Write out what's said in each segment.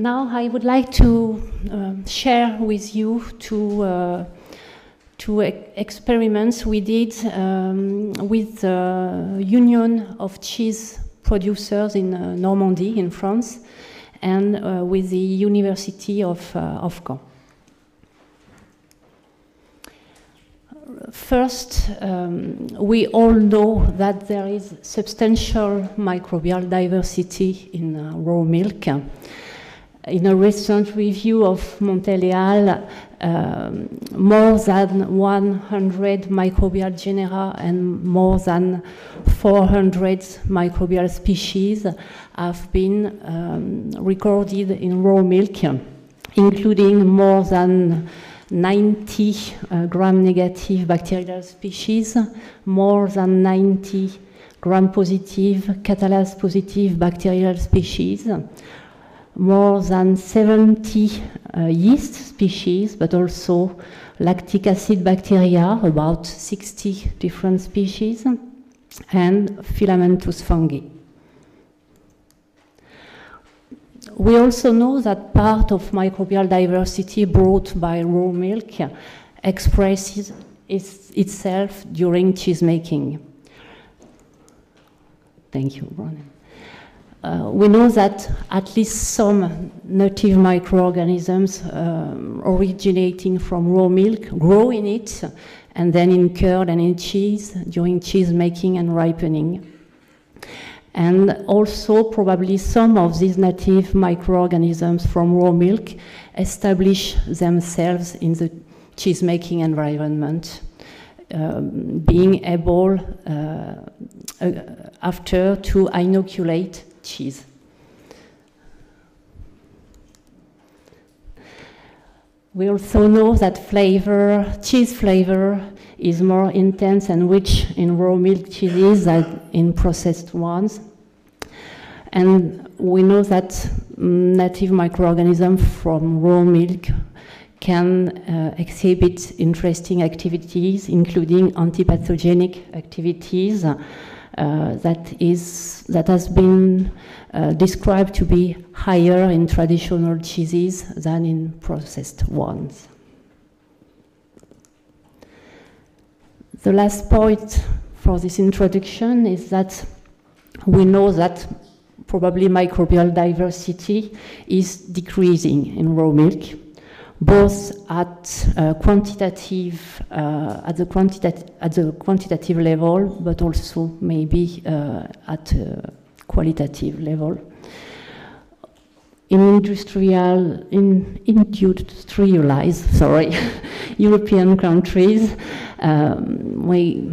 now I would like to um, share with you two, uh, two e experiments we did um, with the Union of Cheese Producers in uh, Normandy, in France, and uh, with the University of, uh, of Caen. First, um, we all know that there is substantial microbial diversity in uh, raw milk. In a recent review of Montel et al., um, more than 100 microbial genera and more than 400 microbial species have been um, recorded in raw milk, including more than 90 uh, gram-negative bacterial species, more than 90 gram-positive, catalase-positive bacterial species, more than 70 uh, yeast species, but also lactic acid bacteria, about 60 different species, and filamentous fungi. We also know that part of microbial diversity brought by raw milk expresses itself during cheese making. Thank you, Ronan. Uh, we know that at least some native microorganisms um, originating from raw milk grow in it and then in curd and in cheese during cheese making and ripening. And also, probably some of these native microorganisms from raw milk establish themselves in the cheese making environment, um, being able uh, uh, after to inoculate cheese. We also know that flavor, cheese flavor, is more intense and rich in raw milk cheeses than in processed ones. And we know that native microorganisms from raw milk can uh, exhibit interesting activities, including antipathogenic activities that is that has been uh, described to be higher in traditional cheeses than in processed ones. The last point for this introduction is that we know that probably microbial diversity is decreasing in raw milk, both at uh, quantitative uh, at the quantitative at the quantitative level, but also maybe uh, at qualitative level. In industrial, in industrialized, sorry, European countries, um, we,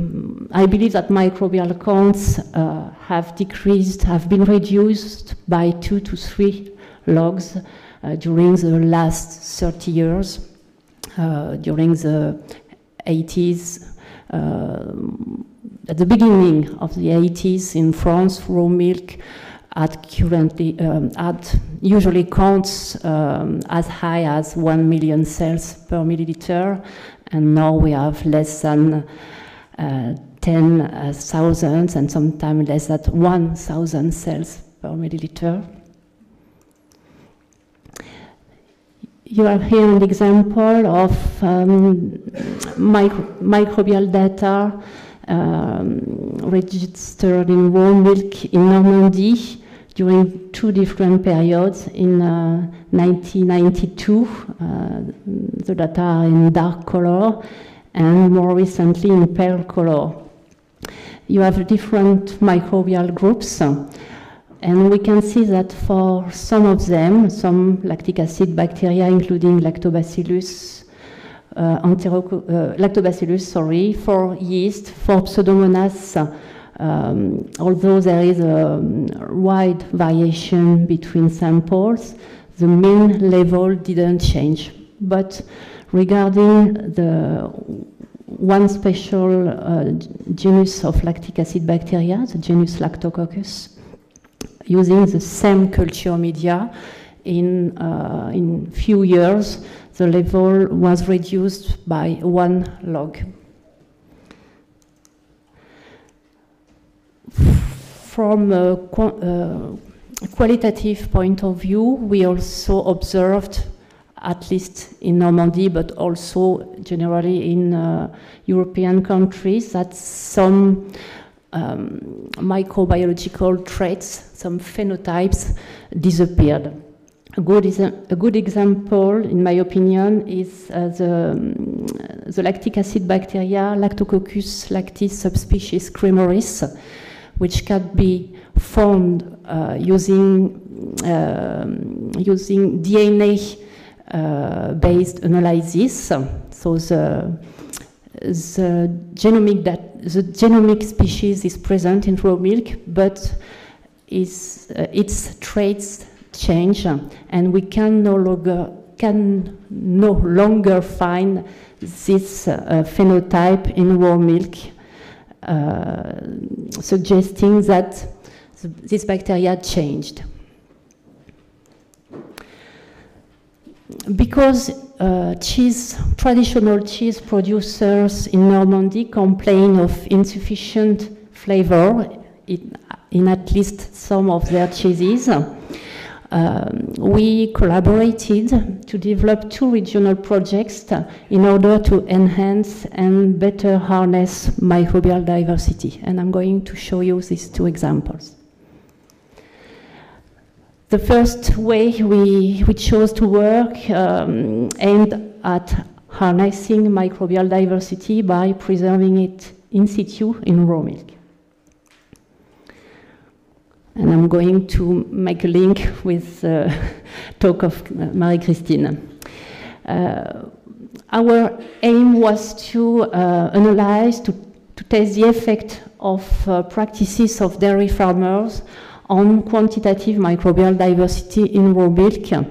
I believe that microbial counts uh, have decreased, have been reduced by two to three logs uh, during the last 30 years. Uh, during the 80s, uh, at the beginning of the 80s in France, raw milk had currently um, had usually counts um, as high as 1 million cells per milliliter, and now we have less than uh, 10,000 and sometimes less than 1,000 cells per milliliter. You have here an example of um, micro microbial data um, registered in raw milk in Normandy during two different periods. In uh, 1992, uh, the data are in dark color, and more recently in pale color. You have different microbial groups. And we can see that for some of them, some lactic acid bacteria, including lactobacillus, uh, uh, lactobacillus, sorry, for yeast, for Pseudomonas, um, although there is a wide variation between samples, the mean level didn't change. But regarding the one special uh, genus of lactic acid bacteria, the genus Lactococcus, using the same culture media in uh, in few years, the level was reduced by one log. From a, uh, qualitative point of view, we also observed, at least in Normandy, but also generally in uh, European countries, that some um, microbiological traits, some phenotypes disappeared. A good, a good example, in my opinion, is uh, the, um, the lactic acid bacteria Lactococcus lactis subspecies cremoris, which can be formed uh, using, uh, using DNA uh, based analysis. So the, the, genomic that, the genomic species is present in raw milk, but is, uh, its traits change, and we can no longer can no longer find this uh, phenotype in raw milk, uh, suggesting that this bacteria changed. Because uh, cheese, traditional cheese producers in Normandy complain of insufficient flavor in, in at least some of their cheeses, um, we collaborated to develop two regional projects in order to enhance and better harness microbial diversity. And I'm going to show you these two examples. The first way we, we chose to work um, aimed at harnessing microbial diversity by preserving it in situ in raw milk. And I'm going to make a link with the talk of Marie-Christine. Uh, our aim was to uh, analyze, to, to test the effect of uh, practices of dairy farmers on quantitative microbial diversity in raw milk.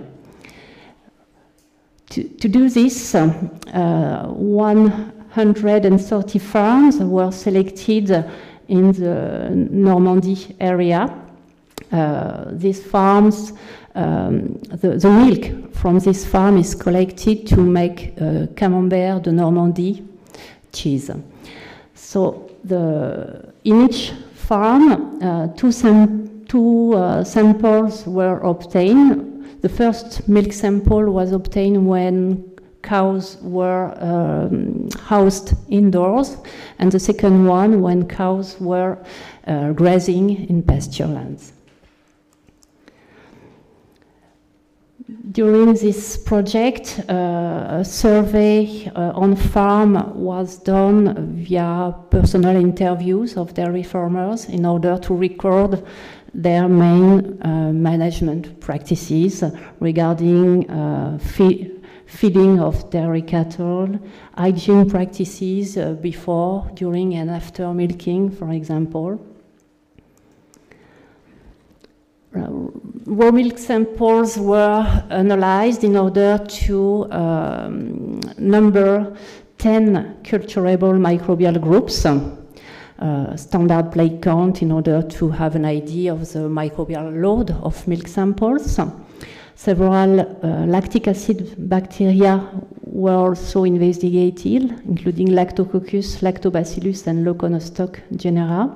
To, to do this, uh, 130 farms were selected in the Normandy area. Uh, these farms, um, the, the, milk from this farm is collected to make uh, Camembert de Normandie cheese. So the, in each farm, uh, two sam two uh, samples were obtained. The first milk sample was obtained when cows were um, housed indoors, and the second one when cows were uh, grazing in pasture lands. During this project, uh, a survey uh, on farm was done via personal interviews of dairy farmers in order to record their main uh, management practices regarding uh, feeding of dairy cattle, hygiene practices uh, before, during, and after milking, for example. raw milk samples were analyzed in order to um, number 10 culturable microbial groups uh, standard plate count in order to have an idea of the microbial load of milk samples. Several uh, lactic acid bacteria were also investigated, including Lactococcus, Lactobacillus, and Leuconostoc genera.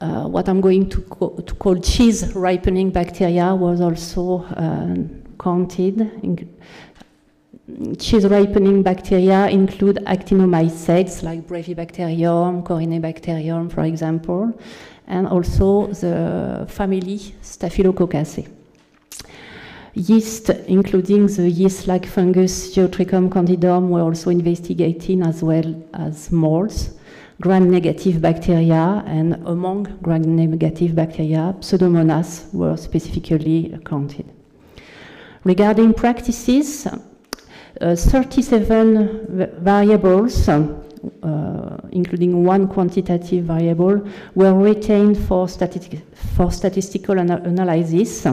Uh, what I'm going to, to, call cheese ripening bacteria was also uh, counted, cheese ripening bacteria include actinomycetes like Brevibacterium, Corynebacterium, for example, and also the family Staphylococcaceae. Yeast, including the yeast-like fungus Geotrichum candidum, were also investigated as well as molds, gram-negative bacteria, and among gram-negative bacteria, Pseudomonas were specifically counted. Regarding practices, 37 variables, uh, including one quantitative variable, were retained for, stati for statistical ana analysis,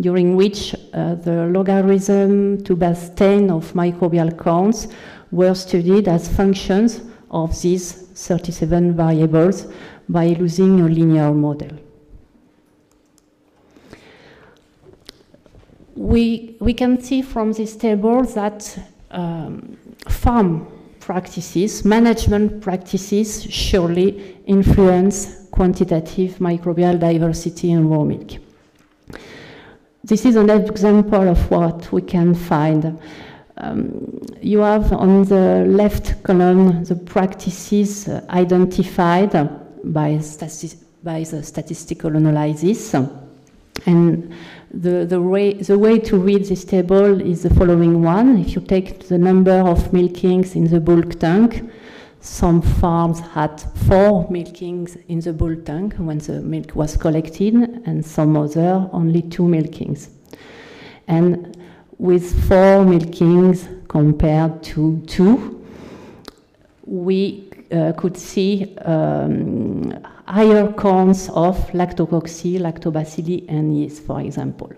during which uh, the logarithm to base 10 of microbial counts were studied as functions of these 37 variables by using a linear model. We, we can see from this table that um, farm practices, management practices, surely influence quantitative microbial diversity in raw milk. This is an example of what we can find. Um, you have on the left column the practices identified by, by the statistical analysis. And the, the, way, the way to read this table is the following one. If you take the number of milkings in the bulk tank, some farms had four milkings in the bulk tank when the milk was collected, and some other only two milkings. And with four milkings compared to two, we uh, could see um, higher counts of lactococci, lactobacilli, and yeast, for example.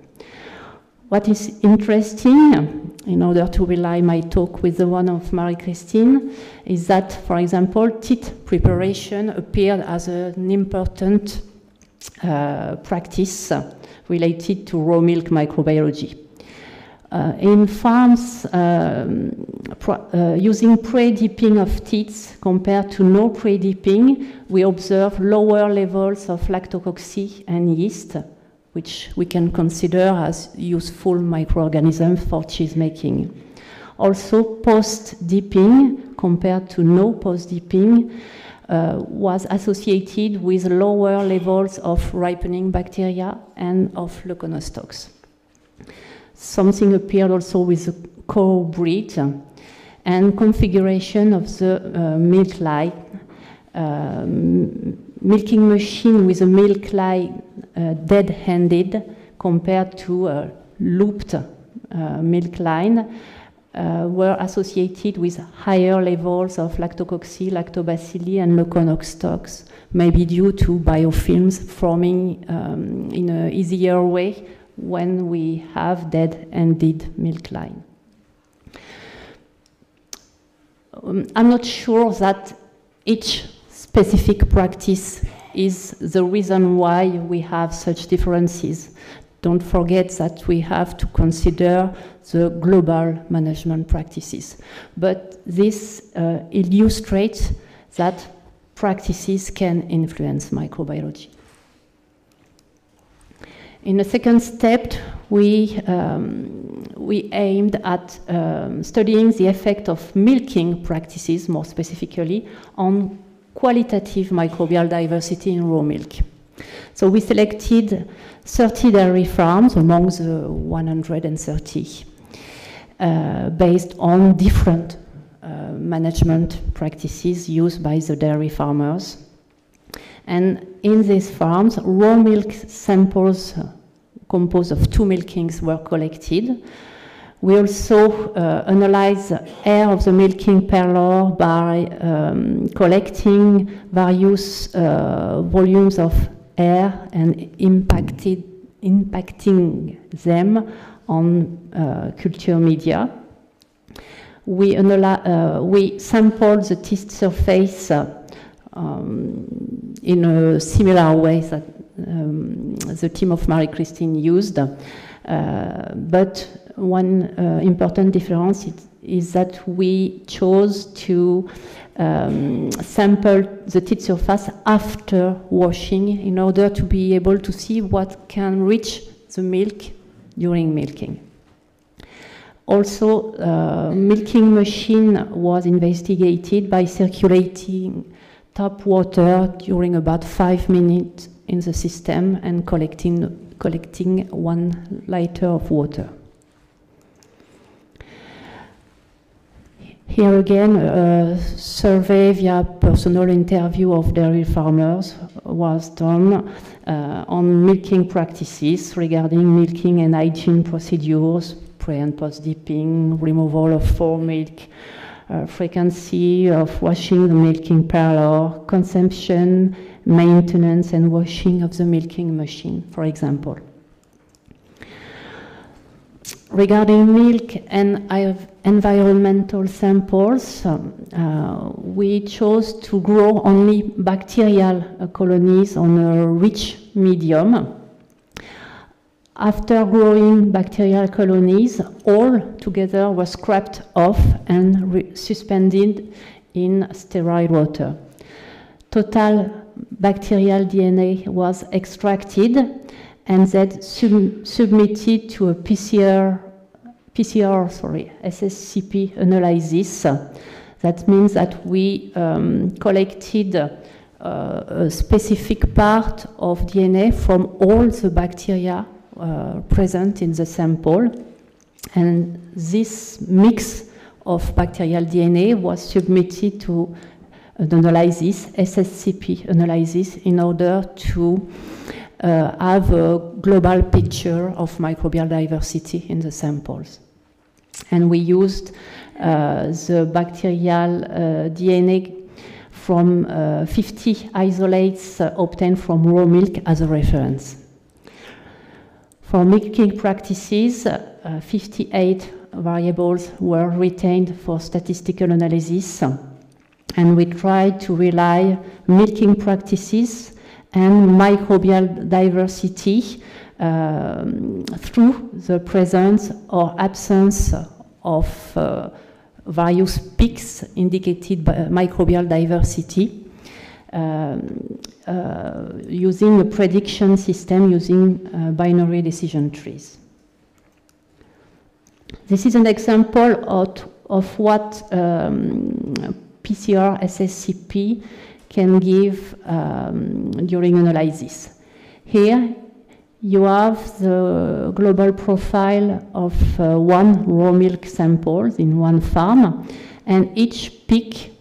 What is interesting, in order to rely my talk with the one of Marie-Christine, is that, for example, teat preparation appeared as an important uh, practice related to raw milk microbiology. Uh, in farms um, uh, using pre-dipping of teats compared to no pre-dipping, we observe lower levels of lactococci and yeast, which we can consider as useful microorganisms for cheese making. Also, post-dipping compared to no post-dipping uh, was associated with lower levels of ripening bacteria and of leuconostocs. Something appeared also with the cow breed and configuration of the uh, milk line. Um, milking machine with a milk line uh, dead-ended compared to a looped uh, milk line uh, were associated with higher levels of lactococci, lactobacilli, and leuconostocs, maybe due to biofilms forming um, in an easier way when we have dead-ended milk line. Um, I'm not sure that each specific practice is the reason why we have such differences. Don't forget that we have to consider the global management practices. But this uh, illustrates that practices can influence microbiology. In the second step, we, um, we aimed at um, studying the effect of milking practices, more specifically, on qualitative microbial diversity in raw milk. So we selected 30 dairy farms among the 130, uh, based on different uh, management practices used by the dairy farmers. And in these farms, raw milk samples composed of two milkings were collected. We also uh, the air of the milking parlor by um, collecting various uh, volumes of air and impacted, impacting them on uh, culture media. We, uh, we sampled the teat surface uh, um, in a similar way that um, the team of Marie-Christine used. Uh, but one uh, important difference is, is, that we chose to um, sample the teat surface after washing in order to be able to see what can reach the milk during milking. Also, uh, milking machine was investigated by circulating tap water during about five minutes in the system and collecting, collecting one liter of water. Here again, a survey via personal interview of dairy farmers was done uh, on milking practices regarding milking and hygiene procedures, pre and post dipping, removal of fore milk, uh, frequency of washing the milking parlor, consumption, maintenance, and washing of the milking machine, for example. Regarding milk and environmental samples, um, uh, we chose to grow only bacterial colonies on a rich medium. After growing bacterial colonies, all together were scraped off and suspended in sterile water. Total bacterial DNA was extracted and then sub submitted to a PCR, PCR sorry, SSCP analysis. That means that we um, collected uh, a specific part of DNA from all the bacteria uh, present in the sample. And this mix of bacterial DNA was submitted to an analysis, SSCP analysis, in order to uh, have a global picture of microbial diversity in the samples. And we used uh, the bacterial uh, DNA from uh, 50 isolates uh, obtained from raw milk as a reference. For milking practices, uh, 58 variables were retained for statistical analysis, and we tried to rely milking practices and microbial diversity um, through the presence or absence of uh, various peaks indicated by microbial diversity. Um, using a prediction system using uh, binary decision trees. This is an example of, of what um, PCR SSCP can give um, during analysis. Here you have the global profile of uh, one raw milk sample in one farm, and each peak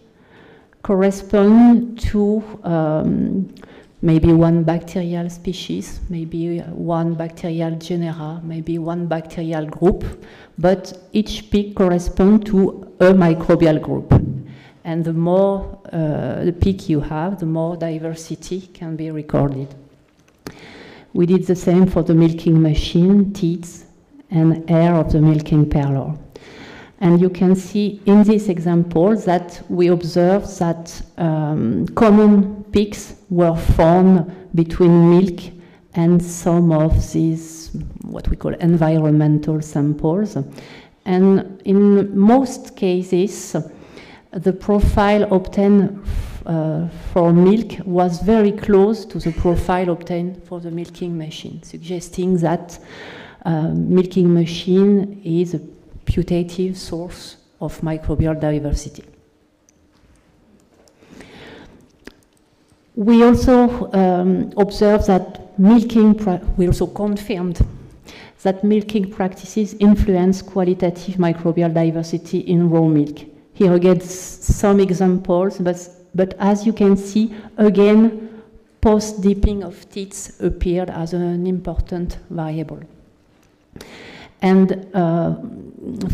corresponds to um, maybe one bacterial species, maybe one bacterial genera, maybe one bacterial group, but each peak corresponds to a microbial group. And the more uh, the peak you have, the more diversity can be recorded. We did the same for the milking machine, teats, and air of the milking parlor. And you can see in this example that we observe that um, common peaks were formed between milk and some of these, what we call environmental samples. And in most cases, the profile obtained uh, for milk was very close to the profile obtained for the milking machine, suggesting that uh, milking machine is a putative source of microbial diversity. We also um, observed that milking, we also confirmed that milking practices influence qualitative microbial diversity in raw milk. Here again, some examples, but but as you can see, again, post-dipping of teats appeared as an important variable. And uh,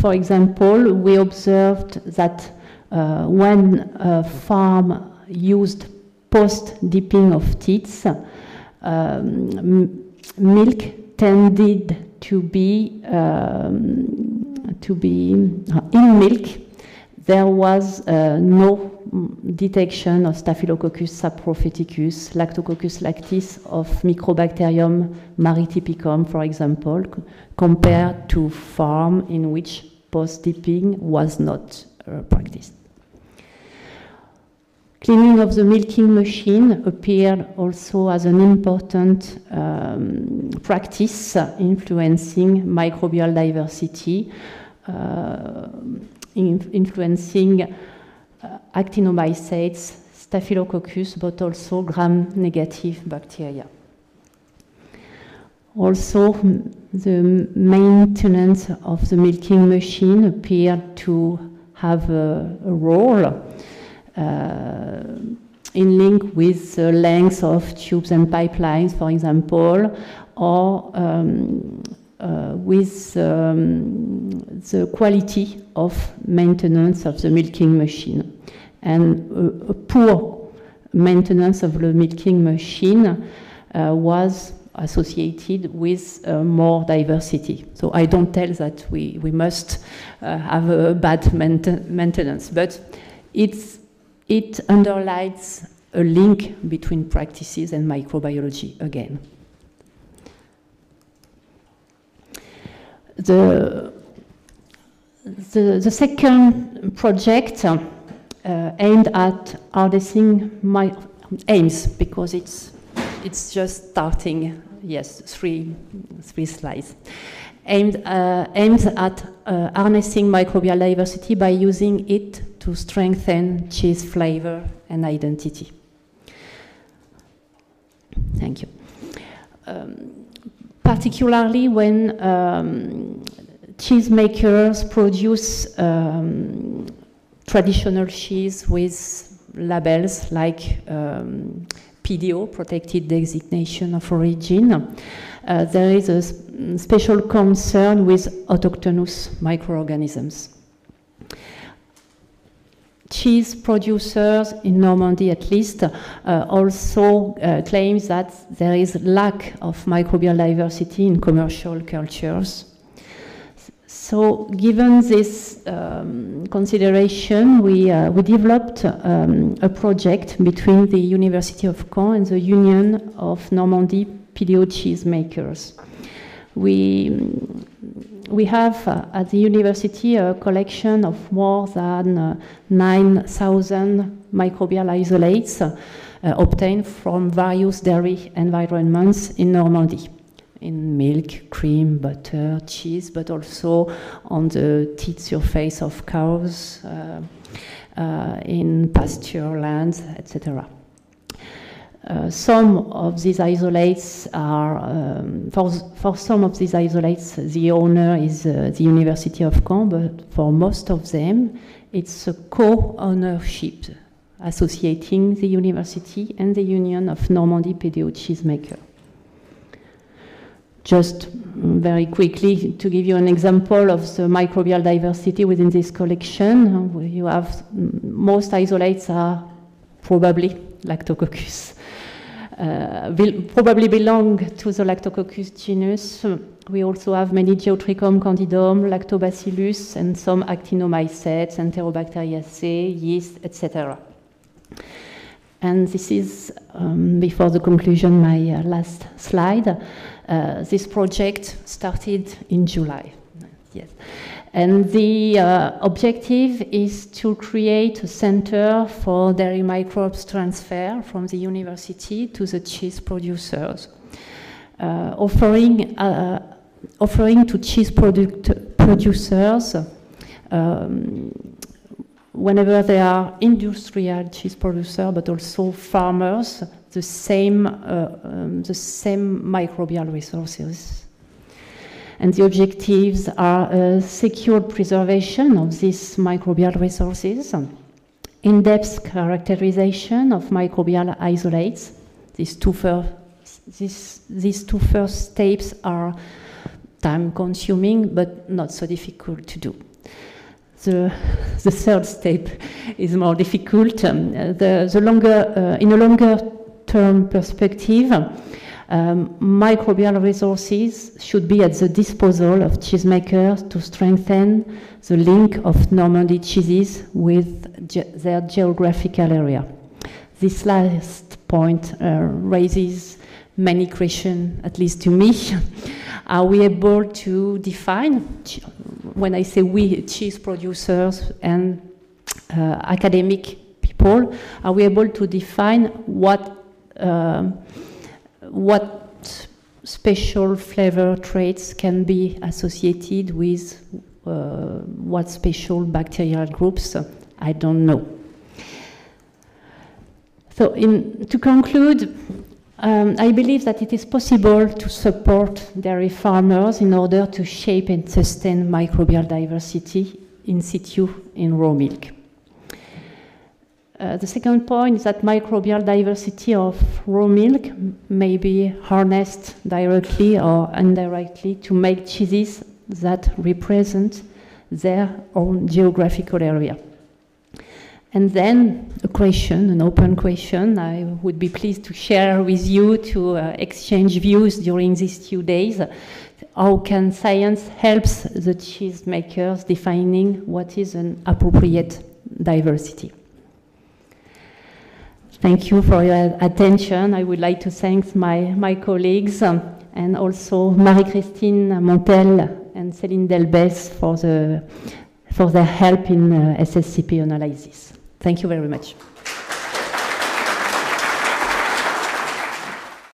for example, we observed that uh, when a farm used post-dipping of teats, um, milk tended to be um, to be uh, in milk. There was uh, no detection of Staphylococcus saprophyticus, Lactococcus lactis of Microbacterium maritypicum, for example, compared to farm in which post-dipping was not uh, practiced. Cleaning of the milking machine appeared also as an important um, practice influencing microbial diversity, uh, in influencing actinomycetes, staphylococcus, but also gram-negative bacteria. Also, the maintenance of the milking machine appeared to have a, a role uh, in link with the length of tubes and pipelines, for example, or um, uh, with um, the quality of maintenance of the milking machine. And a, a poor maintenance of the milking machine uh, was associated with uh, more diversity. So I don't tell that we, we must uh, have a bad maintenance, but it's, it underlines a link between practices and microbiology again. The, the, the second project uh, aimed at harnessing my aims because it's, it's just starting, yes, three, three slides. Aimed, uh, aims at uh, harnessing microbial diversity by using it to strengthen cheese flavor and identity. Thank you. Um, particularly when um, cheese makers produce um, traditional cheese with labels like um, PDO, Protected Designation of Origin. Uh, there is a special concern with autochthonous microorganisms cheese producers in Normandy at least uh, also uh, claims that there is lack of microbial diversity in commercial cultures. So given this um, consideration, we, uh, we developed um, a project between the University of Caen and the Union of Normandy PDO cheese makers. We, we have uh, at the university a collection of more than uh, 9,000 microbial isolates uh, obtained from various dairy environments in Normandy. In milk, cream, butter, cheese, but also on the teat surface of cows, uh, uh, in pasture lands, etc. Uh, some of these isolates are, um, for, for some of these isolates, the owner is uh, the University of Caen, but for most of them, it's a co-ownership associating the university and the Union of Normandy PDO cheesemaker. Just very quickly to give you an example of the microbial diversity within this collection, you have most isolates are probably Lactococcus will probably belong to the Lactococcus genus. We also have many Geotrichum candidum, Lactobacillus, and some actinomycetes, Enterobacteriaceae, yeast, etc. And this is, um, before the conclusion, my uh, last slide. Uh, this project started in July. Yes. And the uh, objective is to create a center for dairy microbes transfer from the university to the cheese producers, uh, offering, uh, offering to cheese product producers um, whenever they are industrial cheese producers, but also farmers, the same, uh, um, the same microbial resources and the objectives are a secure preservation of these microbial resources, in-depth characterization of microbial isolates. These two, first, these, these two first steps are time consuming but not so difficult to do. The, the third step is more difficult. Um, the, the longer, uh, in a longer term perspective, um, microbial resources should be at the disposal of cheesemakers to strengthen the link of Normandy cheeses with ge their geographical area. This last point uh, raises many questions, at least to me. Are we able to define, when I say we, cheese producers and uh, academic people, are we able to define what uh, what special flavor traits can be associated with uh, what special bacterial groups, I don't know. So in, to conclude, um, I believe that it is possible to support dairy farmers in order to shape and sustain microbial diversity in situ in raw milk. Uh, the second point is that microbial diversity of raw milk may be harnessed directly or indirectly to make cheeses that represent their own geographical area. And then a question, an open question, I would be pleased to share with you to uh, exchange views during these two days. How can science help the cheese makers defining what is an appropriate diversity? Thank you for your attention. I would like to thank my, my colleagues um, and also Marie-Christine Montel and Céline Delbès for, the, for their help in uh, SSCP analysis. Thank you very much.